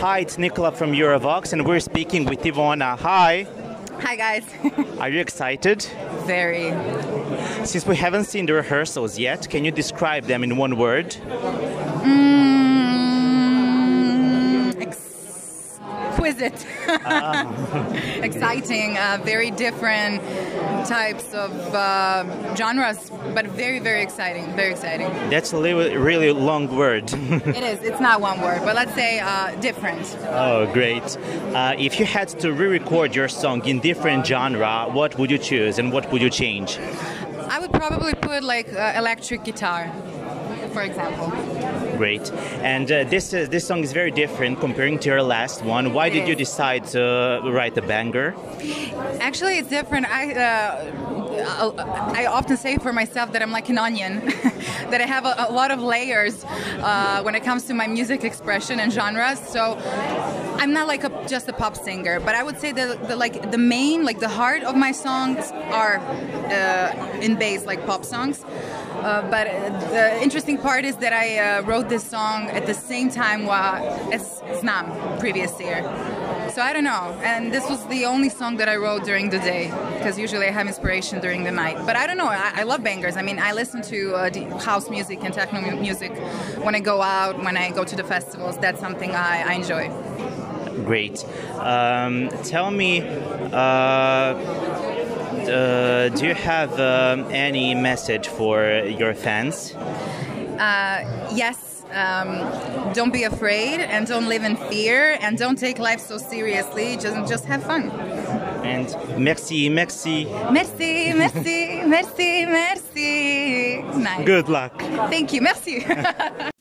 Hi, it's Nicola from Eurovoxx, and we're speaking with Ivona. Hi. Hi, guys. Are you excited? Very. Since we haven't seen the rehearsals yet, can you describe them in one word? Mm, exquisite. Exciting. Uh, very different types of uh, genres, but very, very exciting. Very exciting. That's a really, really long word. it is. It's not one word, but let's say uh, different. oh, great. Uh, if you had to re-record your song in different genre, what would you choose and what would you change? I would probably put like uh, electric guitar, for example. Great. And uh, this uh, this song is very different comparing to your last one. Why It did you decide to write a banger? Actually, it's different. I uh, I often say for myself that I'm like an onion, that I have a, a lot of layers uh, when it comes to my music expression and genres. So I'm not like a, just a pop singer, but I would say that the, like the main, like the heart of my songs are uh, in bass, like pop songs. Uh, but the interesting part is that I uh, wrote this song at the same time while as Znam previous year. So I don't know. And this was the only song that I wrote during the day because usually I have inspiration during the night. But I don't know. I, I love bangers. I mean, I listen to uh, the house music and techno music when I go out, when I go to the festivals. That's something I, I enjoy. Great. Um, tell me, uh, uh, do you have um, any message for your fans? Uh, yes. Um, don't be afraid and don't live in fear and don't take life so seriously. Just just have fun. And merci, merci. Merci, merci, merci, merci. Nice. Good luck. Thank you. Merci.